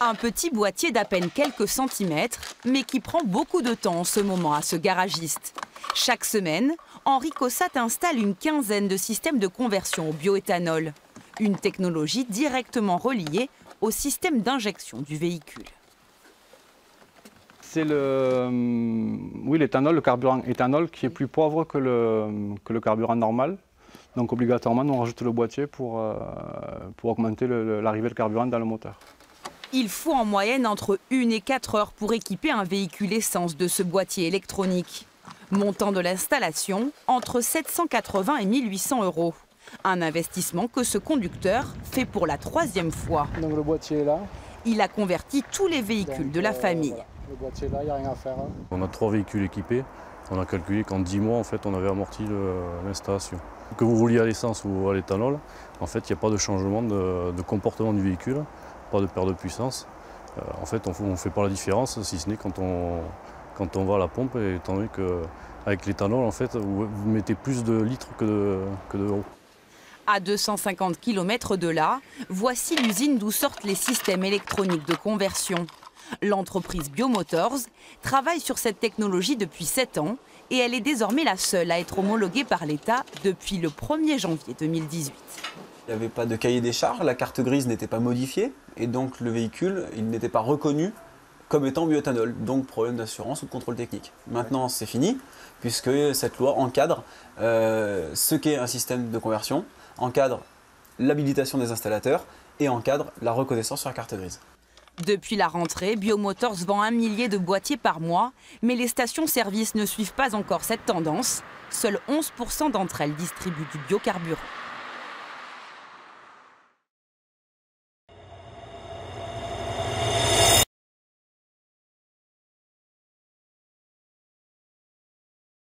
Un petit boîtier d'à peine quelques centimètres, mais qui prend beaucoup de temps en ce moment à ce garagiste. Chaque semaine, Henri Cossat installe une quinzaine de systèmes de conversion au bioéthanol, une technologie directement reliée au système d'injection du véhicule. C'est le, oui, l'éthanol, le carburant éthanol qui est plus pauvre que le, que le carburant normal. Donc obligatoirement, on rajoute le boîtier pour, euh, pour augmenter l'arrivée de carburant dans le moteur. Il faut en moyenne entre 1 et 4 heures pour équiper un véhicule essence de ce boîtier électronique. Montant de l'installation, entre 780 et 1800 euros. Un investissement que ce conducteur fait pour la troisième fois. Donc le boîtier est là. Il a converti tous les véhicules de la euh, famille. voilà. Le boîtier est là, il n'y a rien à faire. hein. On a trois véhicules équipés. On a calculé qu'en 10 mois, en fait, on avait amorti l'installation. Que vous rouliez à l'essence ou à l'éthanol, en fait, il n'y a pas de changement de, de comportement du véhicule, pas de perte de puissance. Euh, en fait, on ne fait pas la différence, si ce n'est quand on, quand on va à la pompe, étant donné qu'avec l'éthanol, en fait, vous, mettez plus de litres que de, que. À 250 km de là, voici l'usine d'où sortent les systèmes électroniques de conversion. L'entreprise Biomotors travaille sur cette technologie depuis 7 ans et elle est désormais la seule à être homologuée par l'État depuis le 1er janvier 2018. Il n'y avait pas de cahier des charges, la carte grise n'était pas modifiée et donc le véhicule il n'était pas reconnu comme étant bioéthanol, donc problème d'assurance ou de contrôle technique. Maintenant c'est fini puisque cette loi encadre euh, ce qu'est un système de conversion, encadre l'habilitation des installateurs et encadre la reconnaissance sur la carte grise. Depuis la rentrée, Biomotors vend un millier de boîtiers par mois, mais les stations-service ne suivent pas encore cette tendance. Seuls 11% d'entre elles distribuent du biocarburant.